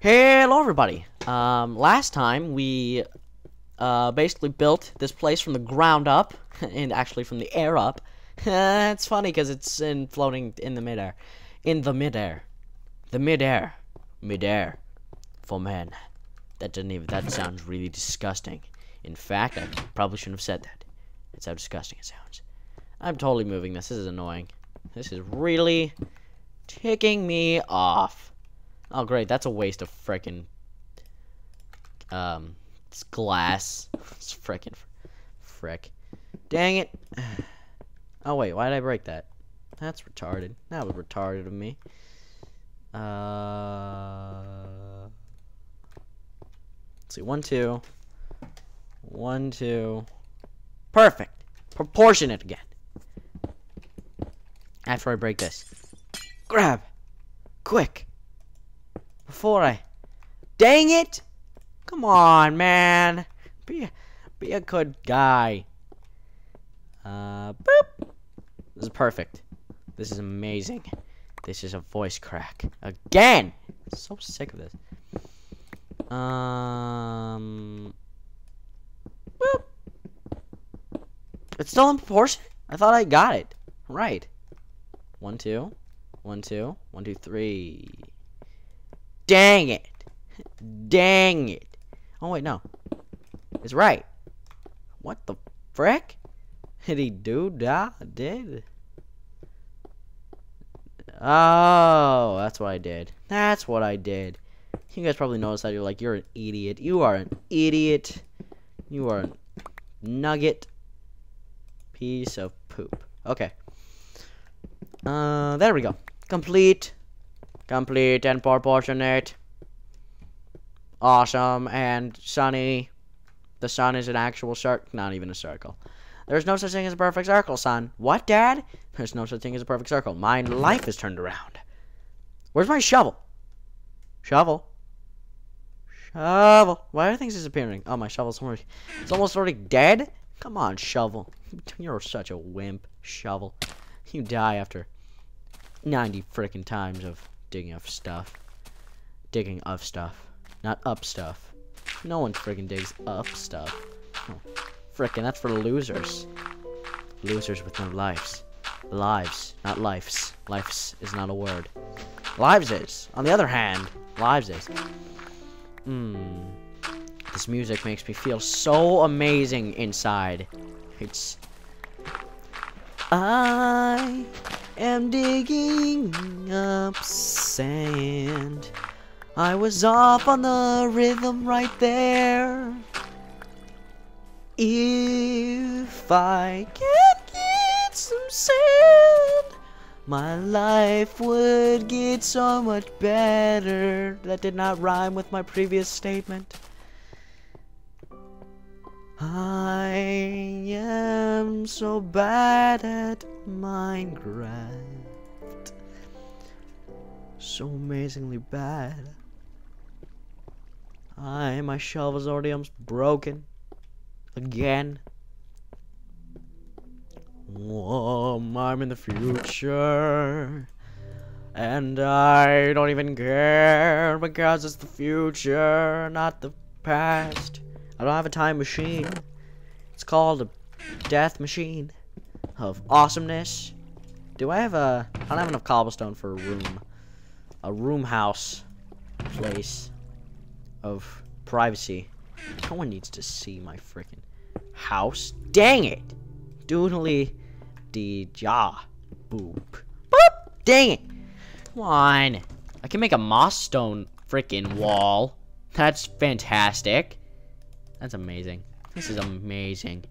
Hello, everybody. Um, last time we uh, basically built this place from the ground up, and actually from the air up. it's funny because it's in floating in the midair, in the midair, the midair, midair, for men. That doesn't even. That sounds really disgusting. In fact, I probably shouldn't have said that. That's how disgusting it sounds. I'm totally moving this. This is annoying. This is really ticking me off. Oh, great. That's a waste of frickin' um, it's glass. It's frickin' frick. Dang it. Oh, wait. Why did I break that? That's retarded. That was retarded of me. Uh, let's see. One, two. One, two. Perfect. Proportionate again. After I break this. Grab. Quick. Before I... Dang it! Come on, man. Be a, be a good guy. Uh, boop. This is perfect. This is amazing. This is a voice crack. Again! so sick of this. Um... Boop. It's still in proportion? I thought I got it. Right. One, two. One, two. One, two, three. Dang it. Dang it. Oh, wait, no. It's right. What the frick? Did he do that? Did? Oh, that's what I did. That's what I did. You guys probably noticed that. You're like, you're an idiot. You are an idiot. You are a nugget. Piece of poop. Okay. Uh, there we go. Complete. Complete and proportionate. Awesome and sunny. The sun is an actual circle. Not even a circle. There's no such thing as a perfect circle, son. What, Dad? There's no such thing as a perfect circle. My life is turned around. Where's my shovel? Shovel. Shovel. Why are things disappearing? Oh, my shovel's already... It's almost already dead? Come on, shovel. You're such a wimp, shovel. You die after 90 freaking times of digging up stuff. Digging of stuff. Not up stuff. No one freaking digs up stuff. Oh, that's for losers. Losers with no lives. Lives, not lives. Lives is not a word. Lives is. On the other hand, lives is. Mmm. This music makes me feel so amazing inside. It's... I am digging up sand. I was off on the rhythm right there. If I can get some sand, my life would get so much better. That did not rhyme with my previous statement. I am so bad at Minecraft. So amazingly bad. I, my shovel's already almost broken. Again. Whoa, I'm in the future. And I don't even care because it's the future, not the past. I don't have a time machine. It's called a death machine of awesomeness. Do I have a... I don't have enough cobblestone for a room. A room house place of privacy. No one needs to see my freaking house. Dang it! Doodly dee ja boop. Boop! Dang it! Come on. I can make a moss stone freaking wall. That's fantastic. That's amazing. This is amazing.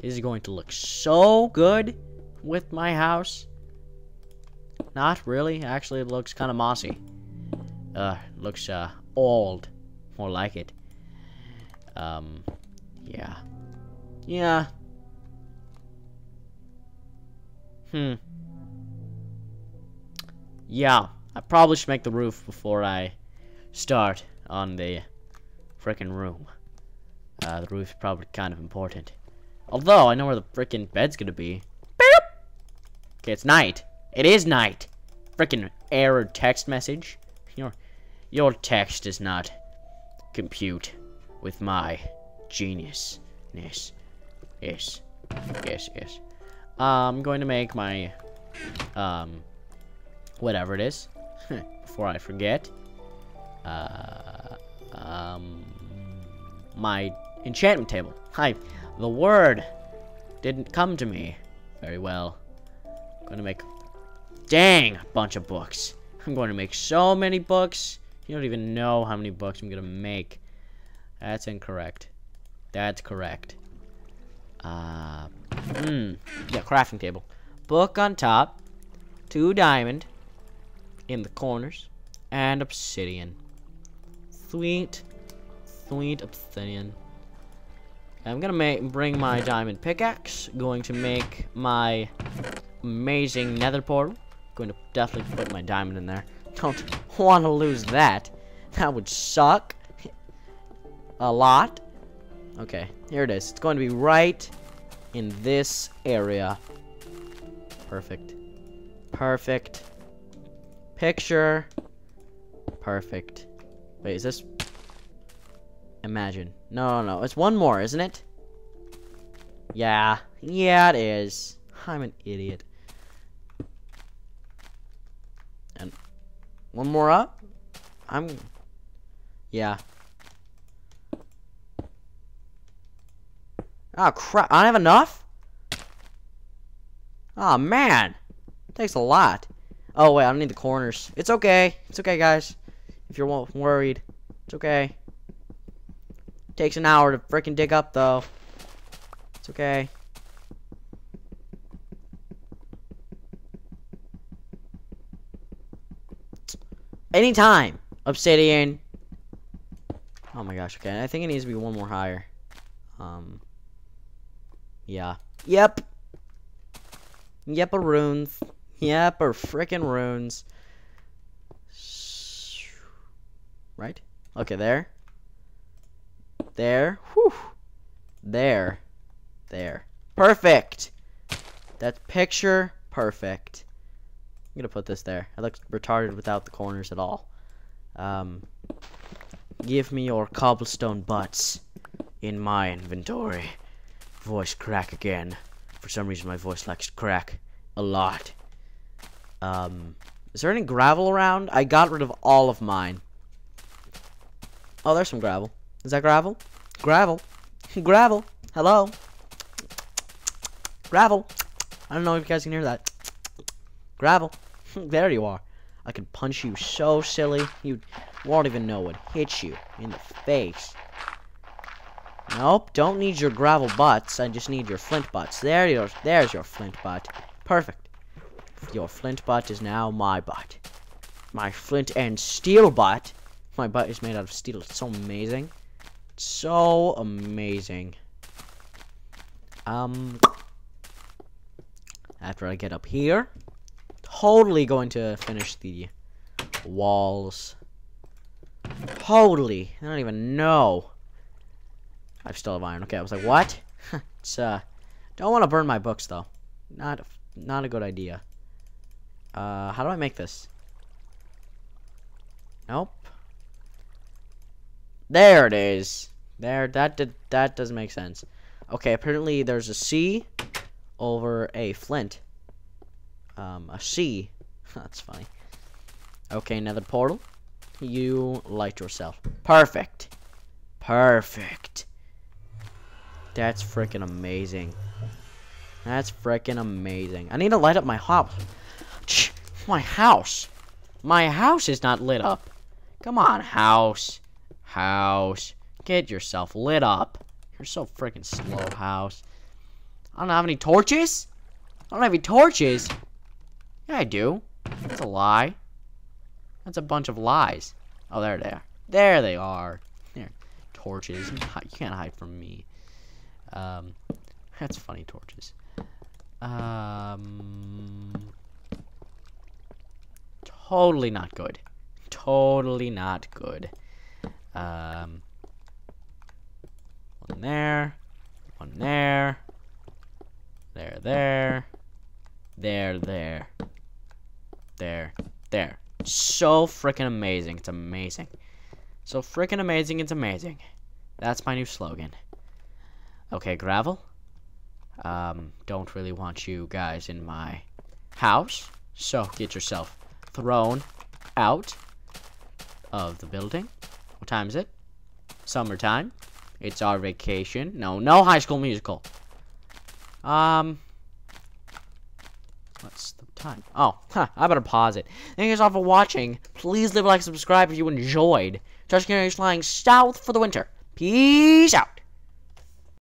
This is going to look so good with my house. Not really. Actually, it looks kind of mossy. Uh, looks, uh, old. More like it. Um, yeah. Yeah. Hmm. Yeah. I probably should make the roof before I start on the freaking room. Uh, the roof's probably kind of important. Although, I know where the freaking bed's gonna be. Boop! Okay, it's night. It is night. Freaking error text message. You're, Your text does not compute with my geniusness. Yes. Yes, yes. Uh, I'm going to make my, um, whatever it is, before I forget. Uh, um, my enchantment table. Hi, the word didn't come to me very well. I'm going to make, dang, a bunch of books. I'm going to make so many books. You don't even know how many books I'm going to make. That's incorrect. That's correct. Uh, hmm. Yeah, crafting table. Book on top. Two diamond. In the corners. And obsidian. Sweet. Sweet obsidian. I'm gonna make bring my diamond pickaxe. Going to make my amazing nether portal. Going to definitely put my diamond in there. Don't want to lose that. That would suck. A lot. Okay, here it is. It's going to be right in this area. Perfect. Perfect. Picture. Perfect. Wait, is this... Imagine. No, no, no. It's one more, isn't it? Yeah. Yeah, it is. I'm an idiot. And one more up? I'm... Yeah. Oh, crap. I don't have enough? Oh, man. takes a lot. Oh, wait. I don't need the corners. It's okay. It's okay, guys. If you're worried. It's okay. Takes an hour to freaking dig up, though. It's okay. Anytime. Obsidian. Oh my gosh, okay. I think it needs to be one more higher. Um... Yeah. Yep. Yep, a runes. Yep, or freaking runes. Right? Okay, there. There. Whew. There. There. Perfect! That's picture perfect. I'm gonna put this there. I look retarded without the corners at all. Um, give me your cobblestone butts in my inventory voice crack again. For some reason, my voice likes to crack a lot. Um, is there any gravel around? I got rid of all of mine. Oh, there's some gravel. Is that gravel? Gravel. gravel. Hello. Gravel. I don't know if you guys can hear that. Gravel. there you are. I can punch you so silly, you won't even know what hit you in the face. Nope, don't need your gravel butts. I just need your flint butts. There you there's your flint butt. Perfect. Your flint butt is now my butt. My flint and steel butt. My butt is made out of steel. It's so amazing. So amazing. Um after I get up here, totally going to finish the walls. Totally. I don't even know. I still have iron. Okay, I was like, what? it's, uh, don't want to burn my books, though. Not, not a good idea. Uh, how do I make this? Nope. There it is. There, that did, that doesn't make sense. Okay, apparently there's a C over a flint. Um, a C. That's funny. Okay, another portal. You light yourself. Perfect. Perfect. That's freaking amazing. That's freaking amazing. I need to light up my house. My house. My house is not lit up. Come on, house. House. Get yourself lit up. You're so freaking slow, house. I don't have any torches? I don't have any torches. Yeah, I do. That's a lie. That's a bunch of lies. Oh, there they are. There they are. There. Torches. You can't hide from me. Um, that's funny torches. Um, totally not good. Totally not good. Um, one there, one there, there, there, there, there, there, there. so freaking amazing. It's amazing. So freaking amazing, it's amazing. That's my new slogan. Okay, gravel. Um, don't really want you guys in my house. So get yourself thrown out of the building. What time is it? Summertime. It's our vacation. No, no high school musical. Um, what's the time? Oh, huh, I better pause it. Thank you guys all for watching. Please leave a like, subscribe if you enjoyed. Trashy Canary is flying south for the winter. Peace out.